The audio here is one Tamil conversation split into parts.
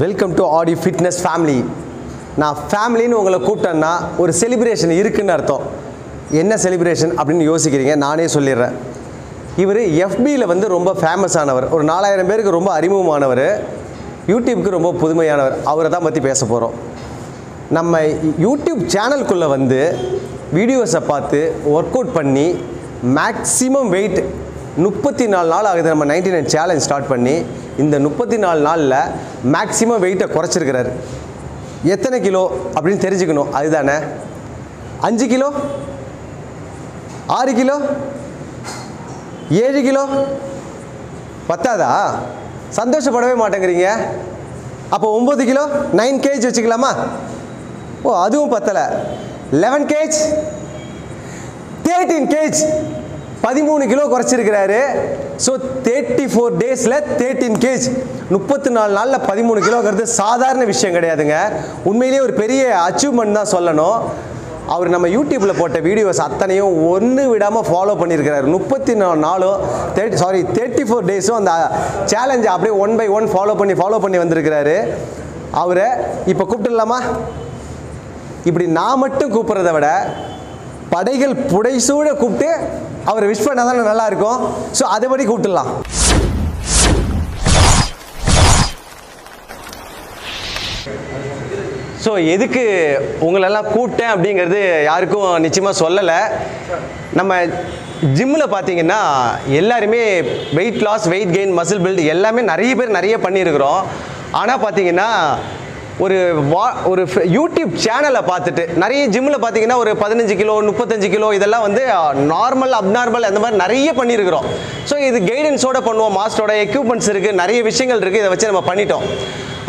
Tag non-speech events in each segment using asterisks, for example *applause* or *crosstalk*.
Welcome to Aadi fitness family நான் ஃபேமிலின்னு உங்களை கூப்பிட்டேன்னா ஒரு செலிப்ரேஷன் இருக்குன்னு அர்த்தம். என்ன செலிப்ரேஷன் அப்படின்னு யோசிக்கிறீங்க? நானே சொல்லிடுறேன். இவர் எஃபியில் வந்து ரொம்ப ஃபேமஸ் ஆனவர். ஒரு நாலாயிரம் பேருக்கு ரொம்ப அறிமுகமானவர். யூடியூப்க்கு ரொம்ப புதுமையானவர். அவரை தான் பற்றி பேச போகிறோம் நம்ம யூடியூப் சேனலுக்குள்ளே வந்து வீடியோஸை பார்த்து ஒர்க் அவுட் பண்ணி மேக்ஸிமம் வெயிட் முப்பத்தி நாலு நாள் ஆகுது. நம்ம நைன்டி நைன் சேலஞ்ச் ஸ்டார்ட் பண்ணி இந்த முப்பத்தி நாலு நாளில் மேக்சிமம் வெயிட்டை குறைச்சிருக்கிறார். எத்தனை கிலோ அப்படின்னு தெரிஞ்சுக்கணும். அதுதானே? அஞ்சு கிலோ? ஆறு கிலோ? ஏழு கிலோ? பத்தாதா? சந்தோஷப்படவே மாட்டேங்கிறீங்க. அப்போ ஒம்பது கிலோ? நைன் கேஜ் வச்சுக்கலாமா? ஓ அதுவும் பத்தலை. லெவன் கேஜ் தேர்ட்டீன் கேஜ் பதிமூணு கிலோ குறைச்சிருக்கிறாரு. ஸோ தேர்ட்டி ஃபோர் டேஸில் தேர்ட்டின் கேஜ் முப்பத்தி நாலு நாளில் பதிமூணு கிலோங்கிறது சாதாரண விஷயம் கிடையாதுங்க. உண்மையிலேயே ஒரு பெரிய அச்சீவ்மெண்ட் தான் சொல்லணும். அவர் நம்ம யூடியூப்பில் போட்ட வீடியோஸ் அத்தனையும் ஒன்று விடாமல் ஃபாலோ பண்ணியிருக்கிறார். முப்பத்தி நாலு நாளும் தேர்ட்டி சாரி தேர்ட்டி ஃபோர் டேஸும் அந்த சேலஞ்சை அப்படியே ஒன் பை ஒன் ஃபாலோ பண்ணி ஃபாலோ பண்ணி வந்திருக்கிறாரு. அவரை இப்போ கூப்பிட்டுடலாமா? இப்படி நான் மட்டும் கூப்பிட்றத விட படைகள் புடைசூட கூப்பிட்டு அவரை விஷ் பண்ணால் தான் நல்லா இருக்கும். ஸோ அதைபடி கூப்பிட்டுலாம் ஸோ எதுக்கு உங்களெல்லாம் கூப்பிட்டேன் அப்படிங்கிறது யாருக்கும் நிச்சயமாக சொல்லலை. நம்ம ஜிம்மில் பார்த்தீங்கன்னா எல்லாருமே weight loss weight gain muscle build எல்லாமே நிறைய பேர் நிறைய பண்ணியிருக்கிறோம். ஆனால் பார்த்தீங்கன்னா ஒரு வா ஒரு யூடியூப் சேனலை பார்த்துட்டு நிறைய ஜிம்மில் பார்த்தீங்கன்னா ஒரு பதினஞ்சு கிலோ முப்பத்தஞ்சு கிலோ இதெல்லாம் வந்து நார்மல் அப்நார்மல் அந்த மாதிரி நிறைய பண்ணியிருக்கிறோம். ஸோ இது கைடன்ஸோட பண்ணுவோம் மாஸ்டரோட எக்யூப்மெண்ட்ஸ் இருக்குது நிறைய விஷயங்கள் இருக்குது இதை வச்சு நம்ம பண்ணிட்டோம்.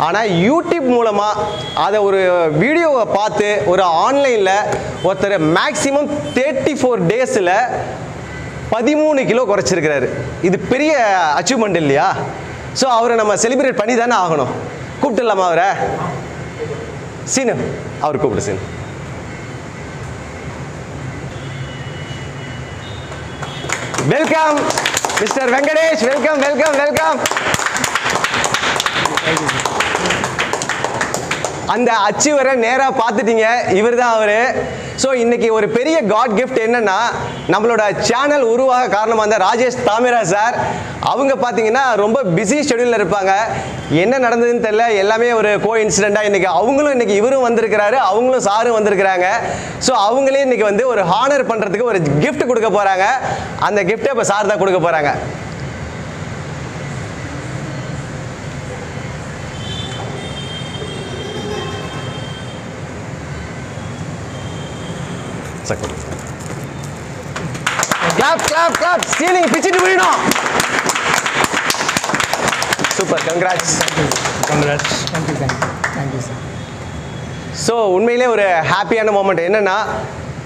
ஆனால் யூடியூப் மூலமாக அதை ஒரு வீடியோவை பார்த்து ஒரு ஆன்லைனில் ஒருத்தர் மேக்ஸிமம் தேர்ட்டி ஃபோர் டேஸில் பதிமூணு கிலோ குறைச்சிருக்கிறாரு. இது பெரிய அச்சீவ்மெண்ட் இல்லையா? ஸோ அவரை நம்ம செலிப்ரேட் பண்ணி தானே ஆகணும். கூப்பிட்டுலாமா அவரை? சீனு அவர் கூப்பிடு Seenu. Welcome mister Venkatesh welcome welcome welcome அந்த அச்சீவரை நேராக பார்த்துட்டீங்க. இவர் தான் அவர். ஸோ இன்னைக்கு ஒரு பெரிய காட் கிஃப்ட் என்னன்னா நம்மளோட சேனல் உருவாக காரணமாக இருந்த ராஜேஷ் தாமிரா சார். அவங்க பார்த்தீங்கன்னா ரொம்ப பிஸி ஷெடியூலில் இருப்பாங்க. என்ன நடந்ததுன்னு தெரியல. எல்லாமே ஒரு கோ இன்சிடெண்ட்டாக இன்றைக்கி அவங்களும் இன்றைக்கி இவரும் வந்திருக்கிறாரு அவங்களும் சாரும் வந்திருக்கிறாங்க. ஸோ அவங்களே இன்னைக்கு வந்து ஒரு ஹானர் பண்ணுறதுக்கு ஒரு கிஃப்ட் கொடுக்க போகிறாங்க அந்த கிஃப்ட்டை இப்போ சார் தான் கொடுக்க போகிறாங்க கிளாப் கிளாப் கிளாப் சீலிங் பிச்சிட்டு விழணும். Super congrats thank you. Thank you, sir. So உண்மையிலே ஒரு ஹாப்பியான மூமெண்ட் என்னன்னா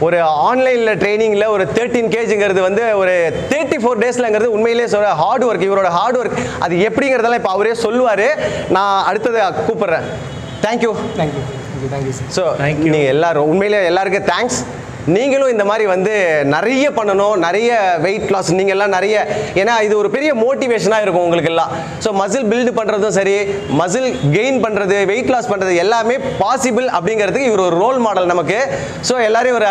ஒரு ஆன்லைனில் ட்ரைனிங்கில் ஒரு தேர்ட்டீன் கேஜுங்கிறது வந்து ஒரு தேர்ட்டி ஃபோர் டேஸ்லங்கிறது உண்மையிலே சொல்ல ஹார்ட் ஒர்க் இவரோட ஹார்ட் ஒர்க் அது எப்படிங்கிறதெல்லாம் இப்போ அவரே சொல்லுவார். நான் அடுத்தது கூப்பிட்றேன். Thank you Thank you. Thank you, thank you, sir. So நீங்கள் எல்லாரும் உண்மையிலே எல்லாருக்கும் தேங்க்ஸ் நீங்களும் இந்த மாதிரி வந்து நிறைய பண்ணணும் நிறைய வெயிட் லாஸ் நீங்கள் எல்லாம் நிறைய ஏன்னா இது ஒரு பெரிய மோட்டிவேஷனாக இருக்கும் உங்களுக்கு எல்லாம் ஸோ மசில் பில்டு பண்ணுறதும் சரி மசில் கெயின் பண்ணுறது வெயிட் லாஸ் பண்ணுறது எல்லாமே பாசிபிள் அப்படிங்கிறதுக்கு இவர் ஒரு ரோல் மாடல் நமக்கு. ஸோ எல்லாரையும் ஒரு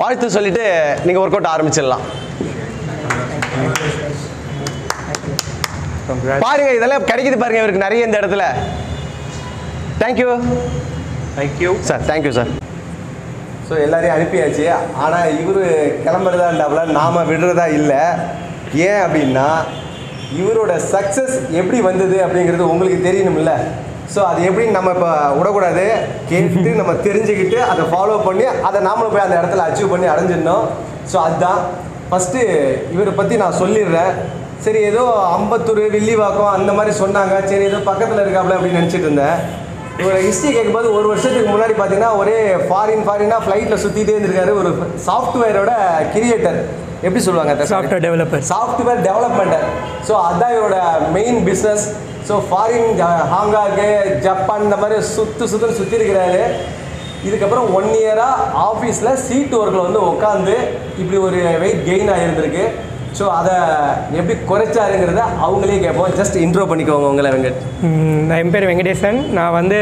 வாழ்த்து சொல்லிட்டு நீங்கள் ஒர்க் அவுட் ஆரம்பிச்சிடலாம். பாருங்க இதெல்லாம் கிடைக்குது பாருங்க இவருக்கு நிறைய இந்த இடத்துல. Thank you you. Sir thank you sir so எல்லாரையும் அனுப்பியாச்சு. ஆனால் இவர் கிளம்புறதாண்டாப்புல நாம் விடுறதா இல்லை. ஏன் அப்படின்னா இவரோட சக்ஸஸ் எப்படி வந்தது அப்படிங்கிறது உங்களுக்கு தெரியணும்ல. ஸோ அது எப்படி நம்ம இப்போ விடக்கூடாது கேட்டு நம்ம தெரிஞ்சுக்கிட்டு அதை ஃபாலோ பண்ணி அதை நாமளும் போய் அந்த இடத்துல அச்சீவ் பண்ணி அடைஞ்சிடணும். ஸோ அதுதான். ஃபஸ்ட்டு இவரை பற்றி நான் சொல்லிடுறேன். சரி ஏதோ அம்பத்தூர் வில்லிவாக்கம் அந்த மாதிரி சொன்னாங்க. சரி ஏதோ பக்கத்தில் இருக்காப்ல அப்படின்னு நினச்சிட்டு இருந்தேன். ஒரு ஹிஸ்ட்ரி கேட்கும்போது ஒரு வருஷத்துக்கு முன்னாடி பார்த்தீங்கன்னா ஒரே ஃபாரின் ஃபாரினாக ஃப்ளைட்டில் சுற்றிட்டே இருந்திருக்காரு. ஒரு சாஃப்ட்வேரோட கிரியேட்டர் எப்படி சொல்லுவாங்க Software developer. சாஃப்ட்வேர் டெவலப்மெண்டர் ஸோ அதுதான் இவரோட main business so foreign Hong Kong Japan இந்த மாதிரி சுற்று சுற்றுன்னு சுற்றி இருக்கிறாரு. இதுக்கப்புறம் ஒன் இயராக ஆஃபீஸில் சீட் ஒர்க்கில் வந்து உட்காந்து இப்படி ஒரு வெயிட் கெயின் ஆகிருந்திருக்கு ஸோ அதை எப்படி குறைச்சாருங்கிறத அவங்களே கேட்போம். ஜஸ்ட் இன்ட்ரோ பண்ணிக்கோங்க உங்களை வெங்கட். என் பேர் வெங்கடேசன். நான் வந்து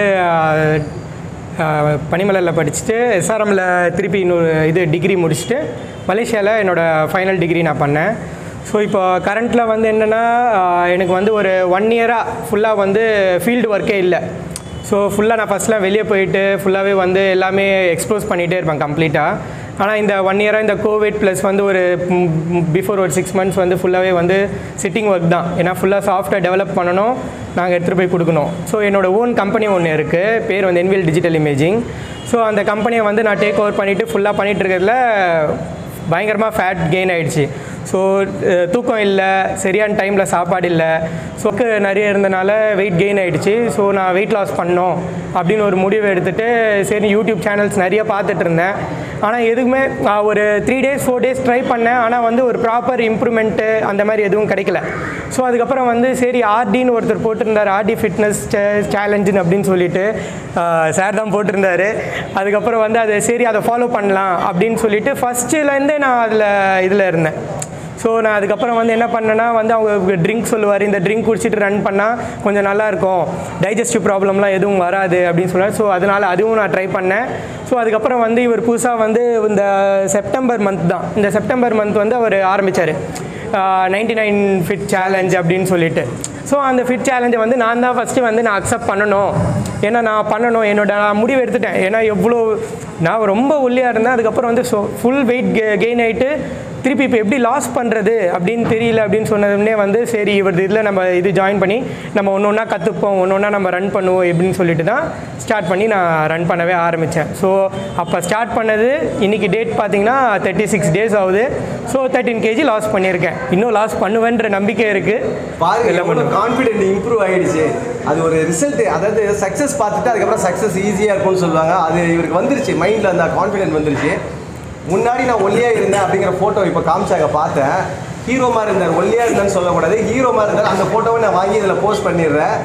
பனிமலையில் படிச்சுட்டு எஸ்ஆர்எம்மில் திருப்பி இன்னொரு இது டிகிரி முடிச்சுட்டு மலேசியாவில் என்னோடய ஃபைனல் டிகிரி நான் பண்ணேன். ஸோ இப்போ கரண்ட்டில் வந்து என்னென்னா எனக்கு வந்து ஒரு ஒன் இயராக ஃபுல்லாக வந்து ஃபீல்டு ஒர்க்கே இல்லை. ஸோ ஃபுல்லாக நான் ஃபஸ்ட்லாம் வெளியே போயிட்டு ஃபுல்லாகவே வந்து எல்லாமே எக்ஸ்ப்ளோஸ் பண்ணிகிட்டே இருப்பேன் கம்ப்ளீட்டாக ஆனால் இந்த ஒன் இயராக இந்த கோவிட் ப்ளஸ் வந்து ஒரு பிஃபோர் ஒரு சிக்ஸ் மந்த்ஸ் வந்து ஃபுல்லாகவே வந்து சிட்டிங் ஒர்க் தான். ஏன்னா ஃபுல்லாக சாஃப்ட்வேர் டெவலப் பண்ணணும் நாங்கள் எடுத்துகிட்டு போய் கொடுக்கணும். ஸோ என்னோட ஓன் கம்பெனி ஒன்று இருக்குது பேர் வந்து என்வில் டிஜிட்டல் இமேஜிங் ஸோ அந்த கம்பெனியை வந்து நான் டேக் ஓவர் பண்ணிவிட்டு ஃபுல்லாக பண்ணிகிட்டு இருக்கிறதுல பயங்கரமாக ஃபேட் கெயின் ஆகிடுச்சு ஸோ தூக்கம் இல்லை சரியான டைமில் சாப்பாடு இல்லை. சொக்கு நிறைய இருந்தனால வெயிட் கெயின் ஆகிடுச்சி ஸோ நான் வெயிட் லாஸ் பண்ணோம் அப்படின்னு ஒரு முடிவு எடுத்துகிட்டு சரி யூடியூப் சேனல்ஸ் நிறைய பார்த்துட்டு இருந்தேன். ஆனால் எதுவுமே நான் ஒரு three days four days try பண்ணேன். ஆனால் வந்து ஒரு ப்ராப்பர் இம்ப்ரூவ்மெண்ட்டு அந்த மாதிரி எதுவும் கிடைக்கல. ஸோ அதுக்கப்புறம் வந்து சரி ஆர்டின்னு ஒருத்தர் போட்டிருந்தார். ஆர்டி ஃபிட்னஸ் சேலஞ்சுன்னு அப்படின்னு சொல்லிட்டு சார் தான் போட்டிருந்தார். அதுக்கப்புறம் வந்து அதை சரி அதை ஃபாலோ பண்ணலாம் அப்படின்னு சொல்லிட்டு ஃபஸ்ட்டுலேருந்தே நான் அதில் இதில் இருந்தேன். ஸோ நான் அதுக்கப்புறம் வந்து என்ன பண்ணேன்னா வந்து அவங்க ட்ரிங்க் சொல்லுவார் இந்த ட்ரிங்க் குடிச்சிட்டு ரன் பண்ணால் கொஞ்சம் நல்லாயிருக்கும். டைஜஸ்டிவ் ப்ராப்ளம்லாம் எதுவும் வராது அப்படின்னு சொன்னார் ஸோ அதனால் அதுவும் நான் ட்ரை பண்ணேன். ஸோ அதுக்கப்புறம் வந்து இவர் புதுசாக வந்து இந்த செப்டம்பர் மந்த் தான். இந்த செப்டம்பர் மந்த் வந்து அவர் ஆரம்பித்தார் நைன்டி நைன் ஃபிட் சேலஞ்ச் அப்படின்னு சொல்லிட்டு. ஸோ அந்த ஃபிட் சேலஞ்சை வந்து நான் தான் ஃபஸ்ட்டு வந்து நான் அக்செப்ட் பண்ணணும். ஏன்னா நான் பண்ணணும். என்னோட நான் முடிவு எடுத்துட்டேன். ஏன்னா எவ்வளோ நான் ரொம்ப ஒல்லியாக இருந்தேன். அதுக்கப்புறம் வந்து ஸோ ஃபுல் வெயிட் கெயின் ஆகிட்டு திருப்பி இப்போ எப்படி லாஸ் பண்ணுறது அப்படின்னு தெரியல அப்படின்னு சொன்னதுன்னே வந்து சரி இவர் இதில் நம்ம இது ஜாயின் பண்ணி நம்ம ஒன்று ஒன்றா கற்றுப்போம் ஒன்று ஒன்றா நம்ம ரன் பண்ணுவோம் எப்படின்னு சொல்லிட்டு தான் ஸ்டார்ட் பண்ணி நான் ரன் பண்ணவே ஆரம்பித்தேன் ஸோ அப்போ ஸ்டார்ட் பண்ணது இன்றைக்கி டேட் பார்த்தீங்கன்னா தேர்ட்டி சிக்ஸ் டேஸ் ஆகுது. ஸோ தேர்ட்டின் கேஜி லாஸ் பண்ணியிருக்கேன். இன்னும் லாஸ் பண்ணுவேன்ற நம்பிக்கை இருக்குது எவ்வளோ கான்ஃபிடென்ட் இம்ப்ரூவ் ஆயிடுச்சு. அது ஒரு ரிசல்ட் அதாவது சக்ஸஸ் பார்த்துட்டு அதுக்கப்புறம் சக்ஸஸ் ஈஸியாக இருக்கும்னு சொல்லுவாங்க. அது இவருக்கு வந்துருச்சு மைண்டில் அந்த கான்ஃபிடென்ட் வந்துருச்சு. முன்னாடி நான் ஒல்லியாக இருந்தேன் அப்படிங்கிற ஃபோட்டோ இப்போ காமிச்சாங்க பார்த்தேன். ஹீரோ மாதிரி இருந்தார் ஒல்லியாக இருந்தேன்னு சொல்லக்கூடாது. ஹீரோ மாதிரி இருந்தார். அந்த ஃபோட்டோவை நான் வாங்கி இதில் போஸ்ட் பண்ணிடுறேன்.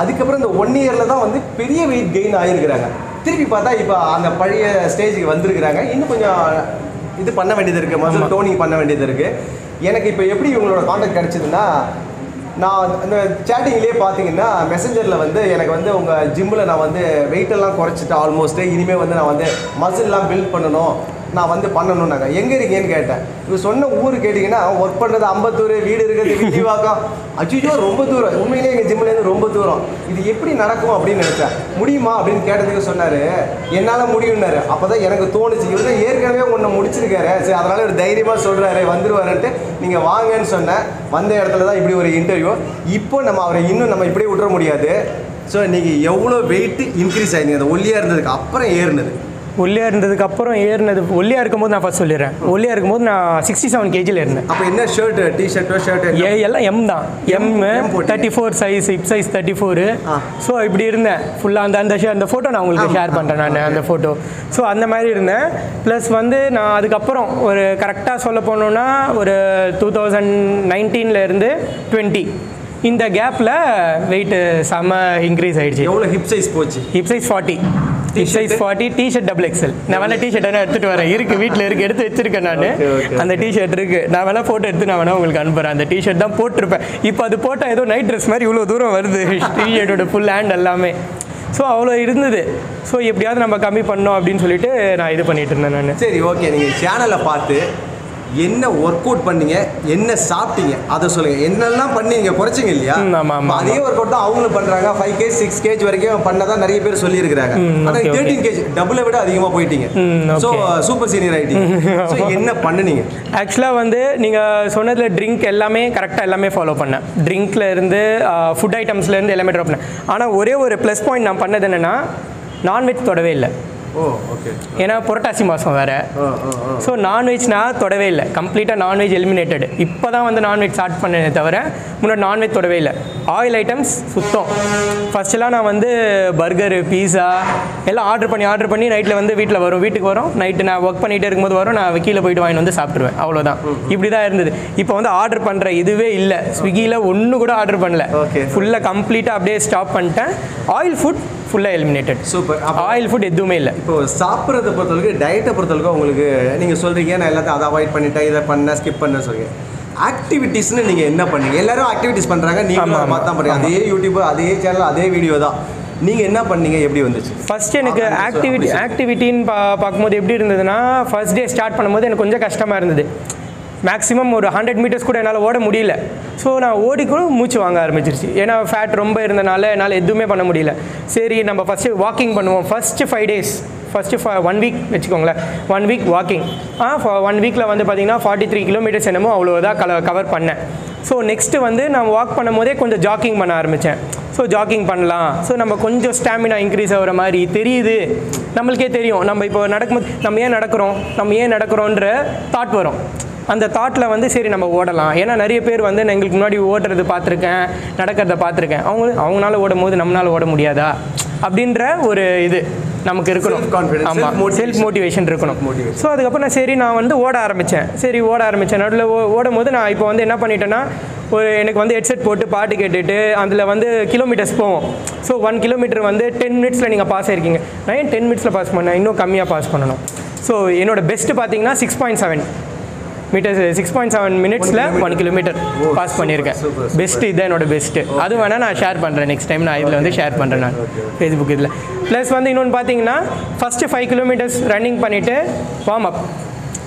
அதுக்கப்புறம் இந்த ஒன் இயரில் தான் வந்து பெரிய வெயிட் கெயின் ஆகிருக்கிறாங்க திருப்பி பார்த்தா இப்போ அந்த பழைய ஸ்டேஜுக்கு வந்திருக்கிறாங்க. இன்னும் கொஞ்சம் இது பண்ண வேண்டியது இருக்குது மசில் டோனிங் பண்ண வேண்டியது இருக்குது எனக்கு இப்போ எப்படி இவங்களோட காண்டாக்ட் கிடச்சிதுன்னா நான் அந்த சேட்டிங்லேயே பார்த்தீங்கன்னா மெசஞ்சரில் வந்து எனக்கு வந்து உங்கள் ஜிம்மில் நான் வந்து எல்லாம் குறைச்சிட்டு ஆல்மோஸ்ட்டு இனிமேல் வந்து நான் வந்து மசில்லாம் பில்ட் பண்ணணும். நான் வந்து பண்ணணுன்னாங்க எங்கே இருக்கீங்கன்னு கேட்டேன். இவர் சொன்ன ஊர் கேட்டிங்கன்னா ஒர்க் பண்ணுறது அம்பத்தூர் வீடு இருக்கிறது வில்லிவாக்கம் அச்சுச்சோ ரொம்ப தூரம். உண்மையிலேயே எங்கள் ஜிம்லேருந்து ரொம்ப தூரம். இது எப்படி நடக்கும் அப்படின்னு நினச்சேன். முடியுமா அப்படின்னு கேட்டதுக்கு சொன்னார். என்னால் முடியும்னாரு. அப்போ தான் எனக்கு தோணுச்சு. இவர் தான் ஏற்கனவே ஒன்று முடிச்சிருக்காரு. சரி அதனால் ஒரு தைரியமாக சொல்கிறாரு வந்துடுவாருன்ட்டு நீங்கள் வாங்கன்னு சொன்னேன். வந்த இடத்துல தான் இப்படி ஒரு இன்டர்வியூ இப்போ நம்ம அவரை இன்னும் நம்ம இப்படியே விட்டுற முடியாது. ஸோ நீங்கள் எவ்வளோ வெயிட்டு இன்க்ரீஸ் ஆயிருந்தீங்க அந்த ஒல்லியாக இருந்ததுக்கு அப்புறம் ஏறினது. ஒல்லியாக இருந்ததுக்கு அப்புறம் ஏறினது ஒல்லியாக இருக்கும்போது நான் ஃபஸ்ட் சொல்லிடுறேன். ஒல்லியாக இருக்கும்போது நான் சிக்ஸ்டி செவன் கேஜியில் இருந்தேன் அப்போ என்ன ஷர்ட் டிஷர்ட்டோ ஷர்ட் ஏ எல்லாம் எம் தான். M. Thirty four size hip size thirty four. So இப்படி இருந்தேன். ஃபுல்லாக அந்த அந்த ஷே- அந்த ஃபோட்டோ நான் உங்களுக்கு ஷேர் பண்ணுறேன் நான் அந்த ஃபோட்டோ ஸோ அந்த மாதிரி இருந்தேன். ப்ளஸ் வந்து நான் அதுக்கப்புறம் ஒரு கரெக்டாக சொல்ல போனோன்னா ஒரு டூ தௌசண்ட் நைன்டீன்லேருந்து டுவெண்ட்டி இந்த கேப்பில் வெயிட்டு செம்ம இன்க்ரீஸ் ஆயிடுச்சு. எவ்வளோ ஹிப் சைஸ் போச்சு? Hip size forty hip size forty T-shirt double XL நான் வேணா டிஷர்ட் வேணா எடுத்துட்டு வரேன். இருக்கு வீட்டில் இருக்கு எடுத்து வச்சிருக்கேன் நான். அந்த டிஷர்ட் இருக்கு. நான் வேணா ஃபோட்டோ எடுத்து நான் வேணா உங்களுக்கு அனுப்புறேன். அந்த டிஷர்ட் தான் போட்டிருப்பேன். இப்போ அது போட்டால் ஏதோ நைட் ட்ரெஸ் மாதிரி இவ்வளோ தூரம் வருது. டிஷர்ட்டோட ஃபுல் ஹேண்ட் எல்லாமே. ஸோ அவ்வளோ இருந்தது. ஸோ எப்படியாவது நம்ம கம்மி பண்ணோம் அப்படின்னு சொல்லிட்டு நான் இது பண்ணிட்டு இருந்தேன் நான். சரி ஓகே நீங்கள் சேனலை பார்த்து என்ன ஒர்க் அவுட் பண்ணீங்க? என்ன சாப்பிட்டீங்க? அதை சொல்லுங்க. என்னெல்லாம் பண்ணீங்க? குறைச்சிங்க இல்லையா? அதே ஒர்க் அவுட் தான் அவங்களும் பண்றாங்க. ஃபைவ் கேஜ் சிக்ஸ் கேஜ் வரைக்கும் பண்ணதா நிறைய பேர் சொல்லியிருக்கிறாங்க. ஆனால். தேர்ட்டின் கேஜ் டபுளை விட அதிகமாக போயிட்டீங்க. ஸோ. சூப்பர் சீனியர் ஆயிட்டீங்க. ஸோ *laughs* என்ன பண்ணுனீங்க? ஆக்சுவலாக வந்து நீங்கள் சொன்னதில் ட்ரிங்க் எல்லாமே கரெக்டாக எல்லாமே ஃபாலோ பண்ணேன். ட்ரிங்க்ல இருந்து ஃபுட் ஐட்டம்ஸ்லேருந்து எல்லாமே ட்ராப் பண்ணேன். ஆனால் ஒரே ஒரு ப்ளஸ் பாயிண்ட் நான் பண்ணது என்னென்னா நான்வெஜ் தொடவே இல்லை. ஏன்னா புரட்டாசி மாதம் வேறு. ஸோ நான்வெஜ் நான் தொடவே இல்லை. கம்ப்ளீட்டாக நான்வெஜ் எலிமினேட்டட் இப்போ தான் வந்து நான்வெஜ் ஸ்டார்ட் பண்ணேனே தவிர முன்னாடி நான்வெஜ் தொடவே இல்லை. ஆயில் ஐட்டம்ஸ் சுத்தம். ஃபர்ஸ்ட்லாம் நான் வந்து பர்கரு பீஸா எல்லாம் ஆர்டர் பண்ணி ஆர்டர் பண்ணி நைட்டில் வந்து வீட்டில் வரும். வீட்டுக்கு வரும். நைட்டு நான் ஒர்க் பண்ணிகிட்டே இருக்கும்போது வரும். நான் கீழே போயிட்டு வாங்கிட்டு வந்து சாப்பிட்ருவேன் அவ்வளோதான் இப்படி தான் இருந்தது. இப்போ வந்து ஆர்டர் பண்ணுற இதுவே இல்லை. ஸ்விக்கியில் ஒன்று கூட ஆர்டர் பண்ணல. Okay. ஃபுல்லாக கம்ப்ளீட்டாக அப்படியே ஸ்டாப் பண்ணிட்டேன். ஆயில் ஃபுட் ஃபுல்லாக எலிமினேட்டட் சூப்பர் ஆயில் ஃபுட் எதுவுமே இல்லை. இப்போ சாப்பிட்றத பொறுத்தவரைக்கும் டயட்டை பொறுத்தவரைக்கும் உங்களுக்கு நீங்கள் சொல்கிறீங்க நான் எல்லாத்தையும் அதை அவாய்ட் பண்ணிட்டேன் இதை பண்ணேன் ஸ்கிப் பண்ணேன் சொல்றீங்க. ஆக்டிவிட்டீஸ்னு நீங்க என்ன பண்ணீங்க? எல்லாரும் ஆக்டிவிட்டீஸ் பண்றாங்க நீங்க ஆமா, ஆமா. பார்த்தா பண்ணுங்க அதே யூடியூப் அதே சேனல் அதே வீடியோ தான். நீங்க என்ன பண்ணீங்க? எப்படி வந்துச்சு? ஃபர்ஸ்ட் எனக்கு ஆக்டிவிட்டி ஆக்டிவிட்டின்னு பா பார்க்கும்போது எப்படி இருந்ததுன்னா ஃபர்ஸ்ட் டே ஸ்டார்ட் பண்ணும்போது எனக்கு கொஞ்சம் கஷ்டமாக இருந்தது. மேக்ஸிமம் ஒரு ஹண்ட்ரட் மீட்டர்ஸ் கூட என்னால் ஓட முடியல. ஸோ நான் ஓடிக்கணும் மூச்சு வாங்க ஆரம்பிச்சிருச்சு. ஏன்னா ஃபேட் ரொம்ப இருந்தனால என்னால் எதுவுமே பண்ண முடியல. சரி நம்ம ஃபஸ்ட்டு வாக்கிங் பண்ணுவோம். First five days first one week வச்சுக்கோங்களேன். ஒன் வீக் வாக்கிங் ஆ ஒன் வீக்கில் வந்து பார்த்தீங்கன்னா ஃபார்ட்டி த்ரீ கிலோமீட்டர்ஸ் என்னமோ அவ்வளோதான் கல கவர் பண்ணேன். ஸோ நெக்ஸ்ட்டு வந்து நான் வாக் பண்ணும்போதே கொஞ்சம் ஜாக்கிங் பண்ண ஆரம்பித்தேன் ஸோ ஜாக்கிங் பண்ணலாம். ஸோ நம்ம கொஞ்சம் ஸ்டாமினா இன்க்ரீஸ் ஆகிற மாதிரி தெரியுது. நம்மளுக்கே தெரியும். நம்ம இப்போ நடக்கும்போது நம்ம ஏன் நடக்கிறோம்? நம்ம ஏன் நடக்கிறோன்ற தாட் வரும். அந்த தாட்டில் வந்து சரி நம்ம ஓடலாம். ஏன்னா நிறைய பேர் வந்து நான் எங்களுக்கு முன்னாடி ஓடுறது பார்த்துருக்கேன் நடக்கிறத பார்த்துருக்கேன். அவங்க அவங்களால ஓடும் போது நம்மளால ஓட முடியாதா? அப்படின்ற ஒரு இது நமக்கு இருக்கணும். ஆமாம். செல்ஃப் மோட்டிவேஷன் இருக்கணும். ஸோ அதுக்கப்புறம் நான் சரி நான் வந்து ஓட ஆரம்பித்தேன் சரி ஓட ஆரம்பித்தேன் நடுவில் ஓ ஓடும் போது நான் இப்போ வந்து என்ன பண்ணிட்டேன்னா ஒரு எனக்கு வந்து ஹெட்செட் போட்டு பாட்டு கேட்டுட்டு அதில் வந்து கிலோமீட்டர்ஸ் போவோம். ஸோ ஒன் கிலோமீட்டர் வந்து டென் மினிட்ஸில் நீங்கள் பாஸ் ஆயிருக்கீங்க. நான் ஏன் டென் மினிட்ஸில் பாஸ் பண்ணேன்? இன்னும் கம்மியாக பாஸ் பண்ணணும். ஸோ என்னோட பெஸ்ட்டு பார்த்தீங்கன்னா six point seven metres six point seven மினிட்ஸில் ஒன் கிலோமீட்டர் பாஸ் பண்ணியிருக்கேன். super, super. பெஸ்ட் இதுதான் என்னோட பெஸ்ட்டு அது வேணால் நான் ஷேர் பண்ணுறேன் நெக்ஸ்ட் டைம் நான் இதில் வந்து ஷேர் பண்ணுறேன் நான். ஃபேஸ்புக் இதில். ப்ளஸ் வந்து இன்னொன்று பார்த்தீங்கன்னா ஃபஸ்ட்டு ஃபைவ் கிலோமீட்டர்ஸ் ரன்னிங் பண்ணிவிட்டு வார்ம் அப்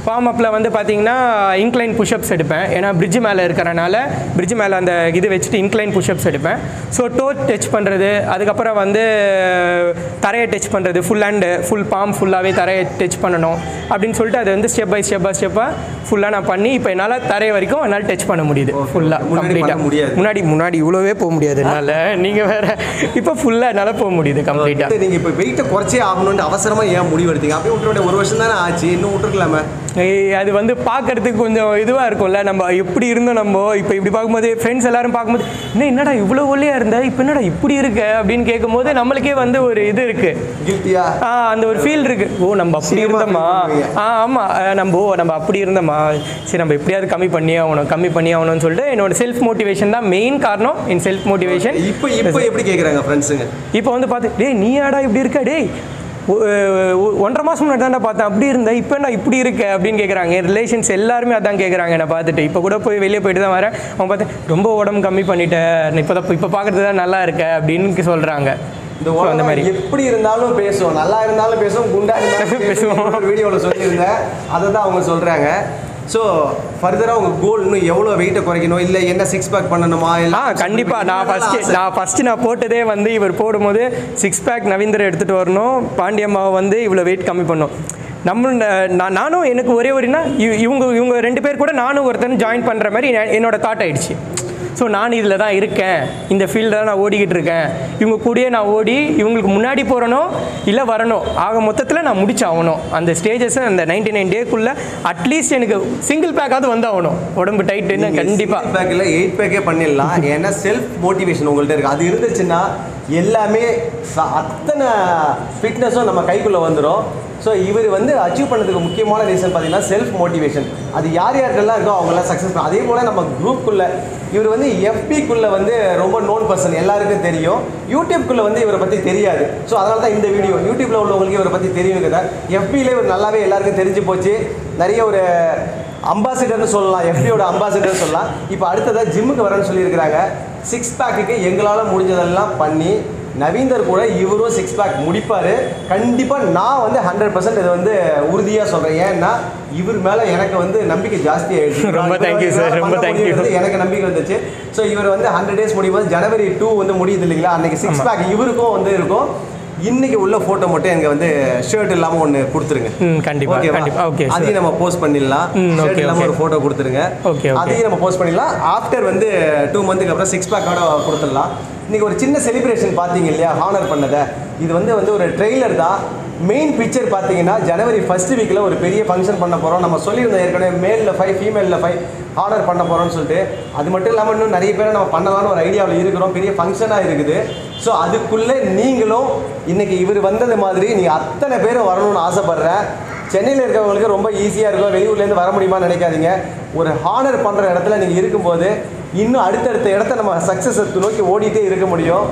வார்ம் அப்பில் வந்து பார்த்தீங்கன்னா இன்க்ளைன் புஷ்அப்ஸ் எடுப்பேன். ஏன்னா பிரிட்ஜ் மேலே இருக்கிறனால பிரிட்ஜ் மேலே அந்த இது வச்சுட்டு இன்க்ளைன் புஷ்அப்ஸ் எடுப்பேன். ஸோ டோ டச் பண்ணுறது அதுக்கப்புறம் வந்து தரையை டச் பண்ணுறது ஃபுல் ஹேண்டு ஃபுல் பாம் ஃபுல்லாகவே தரையை டச் பண்ணணும். அப்படின்னு சொல்லிட்டு அது வந்து ஸ்டெப் பை ஸ்டெப் பை ஸ்டெப்பாக ஃபுல்லாக நான் பண்ணி இப்போ என்னால் தரை வரைக்கும் என்னால் டச் பண்ண முடியுது. ஃபுல்லாக கம்ப்ளீட்டாக முடியாது. முன்னாடி முன்னாடி இவ்வளோவே போக முடியாது என்னால். *laughs* நீங்கள் வேற இப்போ ஃபுல்லாக என்னால் போக முடியுது கம்ப்ளீட்டாக நீங்க இப்போ வெயிட்டை குறைச்சே ஆகணும்னு அவசரமா ஏன் முடிவு எடுத்தீங்க? அப்படியே விட்டுருடைய ஒரு வருஷம் தானே ஆச்சு இன்னும் விட்டுருக்கலாமே. அது வந்து பார்க்கறதுக்கு கொஞ்சம் இதுவாக இருக்கும்ல. நம்ம எப்படி இருந்தோம் நம்ம? இப்போ இப்படி பார்க்கும்போது ஃப்ரெண்ட்ஸ் எல்லாரும் பார்க்கும்போது என்ன என்னடா இவ்வளோ ஒல்லியாக இருந்த? இப்போ என்னடா இப்படி இருக்க? அப்படின்னு கேட்கும்போது நம்மளுக்கே வந்து ஒரு இது இருக்குது கில்ட்டியா ஆ? அந்த ஒரு ஃபீல் இருக்கு. ஓ நம்ம அப்படி இருந்தோமா. ஆ ஆமாம் நம்ம ஓ நம்ம அப்படி இருந்தோமா? சரி நம்ம எப்படியாவது கம்மி பண்ணி ஆகணும் கம்மி பண்ணி ஆகணும்னு சொல்லிட்டு என்னோட செல்ஃப் மோட்டிவேஷன் தான் மெயின் காரணம் என் செல்ஃப் மோட்டிவேஷன் இப்போ இப்போ எப்படி கேக்குறாங்க ஃப்ரெண்ட்ஸுங்க இப்போ வந்து பார்த்து டேய் நீ ஆடா இப்படி இருக்க? டேய் ஒன்றரை மாதம் முன்னாடி தான்டா பார்த்தேன். அப்படி இருந்த இப்போ என்ன இப்படி இருக்க அப்படின்னு கேட்குறாங்க என் ரிலேஷன்ஸ் எல்லாருமே அதான் கேட்குறாங்க என்னை பார்த்துட்டு. இப்போ கூட போய் வெளியே போயிட்டு தான் வரேன். அவங்க பார்த்து ரொம்ப உடம்பு கம்மி பண்ணிட்டேன். இப்போ தான் இப்போ பார்க்குறது தான் நல்லா இருக்க. அப்படின்னு சொல்கிறாங்க இந்த அந்த மாதிரி. எப்படி இருந்தாலும் பேசுவோம் நல்லா இருந்தாலும் பேசுவோம் குண்டா இருந்தாலும் *laughs* பேசுவோம். பேசுவோம் வீடியோவில் சொல்லியிருந்தேன். அதை தான் அவங்க சொல்கிறாங்க ஸோ ஃபர்தராக உங்கள் கோல் இன்னும் எவ்வளோ வெயிட்டை குறைக்கணும்? இல்லை என்ன சிக்ஸ் பேக் பண்ணணுமா? இல்லை ஆ கண்டிப்பாக நான் ஃபஸ்ட்டு நான் ஃபஸ்ட்டு நான் போட்டதே வந்து இவர் போடும்போது சிக்ஸ் பேக் நவீந்தர் எடுத்துகிட்டு வரணும். பாண்டியம்மாவை வந்து இவ்வளோ வெயிட் கம்மி பண்ணும். நம்ம நான் நானும் எனக்கு ஒரே ஒருனா இவங்க இவங்க ரெண்டு பேர் கூட நானும் ஒருத்தன் ஜாயின் பண்ணுற மாதிரி என்- என்னோட தாட் ஆயிடுச்சு. ஸோ நான் இதில் தான் இருக்கேன். இந்த ஃபீல்டில் தான் நான் ஓடிக்கிட்டு இருக்கேன். இவங்க கூடயே நான் ஓடி இவங்களுக்கு முன்னாடி போகிறனோ இல்லை வரணும் ஆக மொத்தத்தில் நான் முடிச்சாகணும். அந்த ஸ்டேஜஸை அந்த நைன்டி நைன் டேக்குள்ளே அட்லீஸ்ட் எனக்கு சிங்கிள் பேக்காவது வந்தாகணும். உடம்பு டைட்டுன்னு கண்டிப்பாக பேக்கில் எயிட் பேக்கே பண்ணிடலாம். ஏன்னா செல்ஃப் மோட்டிவேஷன் உங்கள்கிட்ட இருக்குது அது இருந்துச்சுன்னா எல்லாமே அத்தனை ஃபிட்னஸும் நம்ம கைக்குள்ளே வந்துடும் ஸோ இவர் வந்து அச்சீவ் பண்ணதுக்கு முக்கியமான ரீசன் பார்த்தீங்கன்னா செல்ஃப் மோட்டிவேஷன் அது யார் யாருக்கெல்லாம் இருக்கோ அவங்களாம் சக்ஸஸ் அதே போல் நம்ம குரூப்புக்குள்ளே இவர் வந்து எஃபிக்குள்ளே வந்து ரொம்ப நோன் பர்சன் எல்லாருக்கும் தெரியும். யூடியூப்குள்ளே வந்து இவரை பற்றி தெரியாது. ஸோ அதனால தான் இந்த வீடியோ யூடியூப்பில் உள்ளவங்களுக்கு இவரை பற்றி தெரியும் தெரியுங்கிறத எஃபியில் இவர் நல்லாவே எல்லாருக்கும் தெரிஞ்சு போச்சு. நிறைய ஒரு அம்பாசிடர்னு சொல்லலாம். எஃபியோட அம்பாசிடர்னு சொல்லலாம். இப்போ அடுத்ததாக ஜிம்முக்கு வரேன்னு சொல்லியிருக்கிறாங்க. சிக்ஸ் பேக்குக்கு எங்களால் முடிஞ்சதெல்லாம் பண்ணி நவீந்தர் கூட இவரும் சிக்ஸ் பேக் முடிப்பார். கண்டிப்பாக நான் வந்து ஹண்ட்ரட் பர்சன்ட் இதை வந்து உறுதியாக சொல்கிறேன் ஏன்னா இவர் மேலே எனக்கு வந்து நம்பிக்கை ஜாஸ்தி ஆயிடுச்சு. *laughs* ரொம்ப sir, இவரால ரொம்ப. முடியுங்கிறது எனக்கு நம்பிக்கை வந்துச்சு. ஸோ இவர் வந்து ஹண்ட்ரட் டேஸ் முடியும் போது ஜனவரி டூ வந்து முடியுது இல்லைங்களா? அன்னைக்கு சிக்ஸ் பேக் இவருக்கும் வந்து இருக்கும். இன்னைக்கு உள்ள ஃபோட்டோ மட்டும் எனக்கு வந்து ஷர்ட் இல்லாமல் ஒன்று கொடுத்துருங்க? கண்டிப்பாக ஓகே அதையும் நம்ம போஸ்ட் பண்ணிடலாம். ஷர்ட் okay, இல்லாம. ஒரு ஃபோட்டோ கொடுத்துருங்க. Okay. அதையும் நம்ம போஸ்ட் பண்ணிடலாம். ஆஃப்டர் வந்து டூ மந்த்துக்கு அப்புறம் சிக்ஸ் பேக்கோட கொடுத்துடலாம். இன்னைக்கு ஒரு சின்ன செலிப்ரேஷன் பார்த்தீங்க இல்லையா? ஹானர் பண்ணதை. இது வந்து வந்து ஒரு ட்ரெய்லர் தான். மெயின் பிக்சர் பார்த்தீங்கன்னா ஜனவரி ஃபர்ஸ்ட் வீக்கில் ஒரு பெரிய ஃபங்க்ஷன் பண்ண போகிறோம் நம்ம சொல்லியிருந்தோம் ஏற்கனவே மேலில் ஃபைவ் ஃபீமேலில் ஃபைவ் ஹானர் பண்ண போகிறோம்னு சொல்லிட்டு. அது மட்டும் இல்லாமல் இன்னும் நிறைய பேரை நம்ம பண்ணலாம்னு ஒரு ஐடியாவில் இருக்கிறோம். பெரிய ஃபங்க்ஷனாக இருக்குது. ஸோ அதுக்குள்ளே நீங்களும் இன்னைக்கு இவர் வந்தது மாதிரி நீங்கள் அத்தனை பேரும் வரணும்னு ஆசைப்படுறேன் சென்னையில் இருக்கிறவங்களுக்கு ரொம்ப ஈஸியாக இருக்கும். வெளியூர்லேருந்து வர முடியுமான்னு நினைக்காதீங்க. ஒரு ஹானர் பண்ணுற இடத்துல நீங்கள் இருக்கும்போது இன்னும் அடுத்தடுத்த இடத்த நம்ம சக்ஸஸ் நோக்கி ஓடிட்டே இருக்க முடியும்.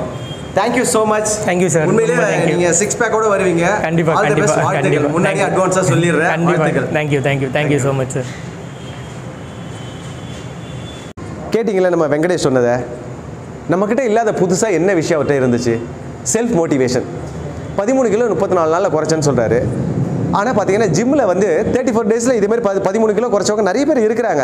Thank you so much you, sir. உண்மையிலே. நீங்கள் சிக்ஸ் பேக்கோட வருவீங்க. கண்டிப்பாக. கண்டிப்பாக you. அட்வான்ஸாக சொல்லிடுறேன். கண்டிப்பாக thank you thank you thank you so much sir கேட்டிங்களே நம்ம வெங்கடேஷ் சொன்னதை? நம்மக்கிட்ட இல்லாத புதுசாக என்ன விஷயம் அவர்கிட்ட இருந்துச்சு? செல்ஃப் மோட்டிவேஷன் பதிமூணு கிலோ முப்பத்தி நாலு நாளில் குறைச்சேன்னு சொல்கிறாரு ஆனால் பார்த்தீங்கன்னா ஜிம்மில் வந்து தேர்ட்டி ஃபோர் டேஸில் இதுமாரி பதி பதிமூணு கிலோ குறைச்சவங்க நிறைய பேர் இருக்கிறாங்க.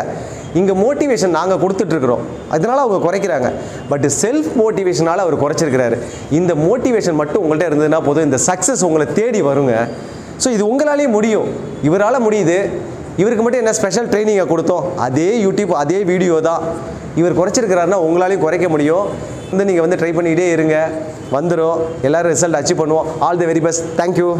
இங்கே மோட்டிவேஷன் நாங்கள் கொடுத்துட்ருக்குறோம் அதனால அவங்க குறைக்கிறாங்க. பட் செல்ஃப் மோட்டிவேஷனால் அவர் குறைச்சிருக்கிறாரு. இந்த மோட்டிவேஷன் மட்டும் உங்கள்கிட்ட இருந்ததுன்னா போதும். இந்த சக்ஸஸ் உங்களை தேடி வருங்க. ஸோ இது உங்களாலேயும் முடியும். இவரால் முடியுது. இவருக்கு மட்டும் என்ன ஸ்பெஷல் ட்ரைனிங்கை கொடுத்தோம்? அதே யூடியூப் அதே வீடியோ தான். இவர் குறைச்சிருக்கிறாருன்னா உங்களாலையும் குறைக்க முடியும். வந்து நீங்கள் வந்து ட்ரை பண்ணிக்கிட்டே இருங்க. வந்துடும் எல்லோரும் ரிசல்ட் அச்சீவ் பண்ணுவோம். All the very best thank you